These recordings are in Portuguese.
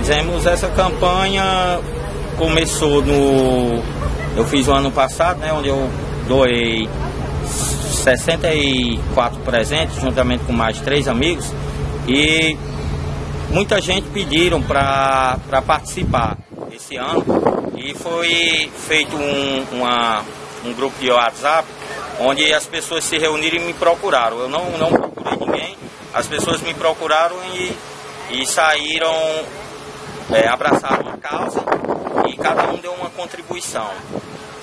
Fizemos essa campanha, começou no. Eu fiz o ano passado, né? Onde eu doei 64 presentes, juntamente com mais três amigos. E muita gente pediram para participar esse ano. E foi feito um, uma, um grupo de WhatsApp onde as pessoas se reuniram e me procuraram. Eu não, não procurei ninguém, as pessoas me procuraram e, e saíram, é, abraçaram a causa e cada um deu uma contribuição.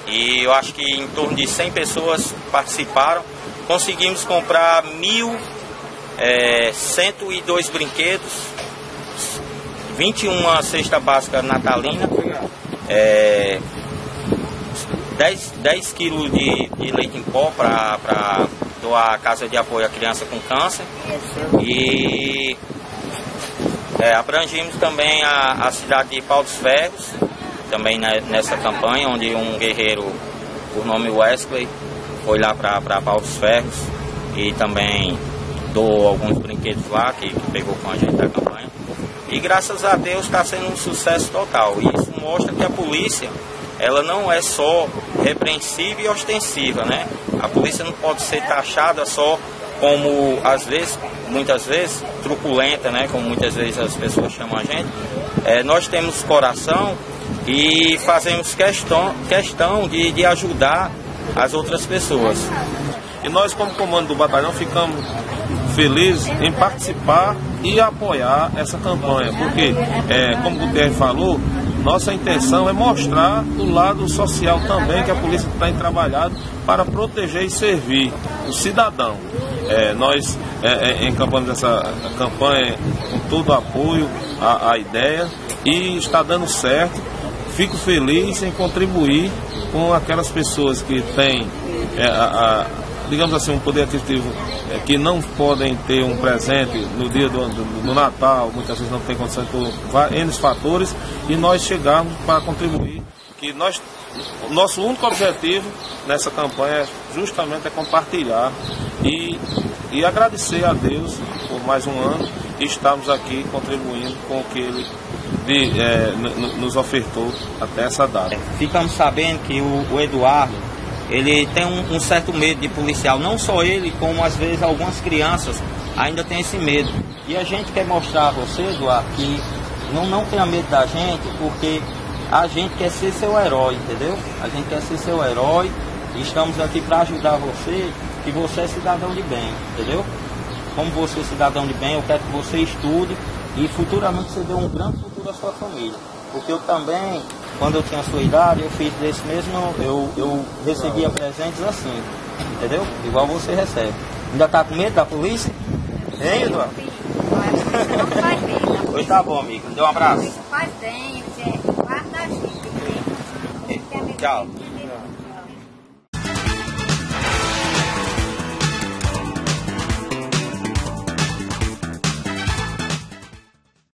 E eu acho que em torno de 100 pessoas participaram. Conseguimos comprar mil, é, 102 brinquedos, 21 cesta básica natalina, é, 10, 10 quilos de, de leite em pó para doar a Casa de Apoio à Criança com Câncer. E é, abrangimos também a, a cidade de Pau dos Ferros, também nessa campanha, onde um guerreiro por nome Wesley foi lá para Pau dos Ferros e também doou alguns brinquedos lá que, que pegou com a gente da campanha. E graças a Deus está sendo um sucesso total. E isso mostra que a polícia ela não é só repreensiva e ostensiva, né? A polícia não pode ser taxada só como, às vezes, muitas vezes, truculenta, né? Como muitas vezes as pessoas chamam a gente. É, nós temos coração e fazemos questão, questão de, de ajudar as outras pessoas. E nós, como comando do batalhão, ficamos felizes em participar e apoiar essa campanha, porque, é, como o Guterres falou, nossa intenção é mostrar o lado social também que a polícia está trabalhado para proteger e servir o cidadão. É, nós é, é, encampamos essa campanha com todo o apoio à, à ideia e está dando certo. Fico feliz em contribuir com aquelas pessoas que têm é, a digamos assim, um poder aquisitivo é, que não podem ter um presente no dia do, do, do Natal, muitas vezes não tem condição por N fatores, e nós chegamos para contribuir, que nós, nosso único objetivo nessa campanha justamente é compartilhar e, e agradecer a Deus por mais um ano e estarmos aqui contribuindo com o que Ele de, é, nos ofertou até essa data. Ficamos sabendo que o, o Eduardo ele tem um, um, certo medo de policial, não só ele, como às vezes algumas crianças ainda têm esse medo. E a gente quer mostrar a você, Eduardo, que não, não tenha medo da gente, porque a gente quer ser seu herói, entendeu? A gente quer ser seu herói e estamos aqui para ajudar você, que você é cidadão de bem, entendeu? Como você é cidadão de bem, eu quero que você estude e futuramente você dê um grande futuro à sua família. Porque eu também quando eu tinha a sua idade, eu fiz desse mesmo, eu, eu recebia presentes assim, entendeu? Igual você recebe. Ainda tá com medo da polícia? Hein, Eduardo? Pois tá bom, amigo. Dê um abraço. Faz bem, guarda a gente. Tchau.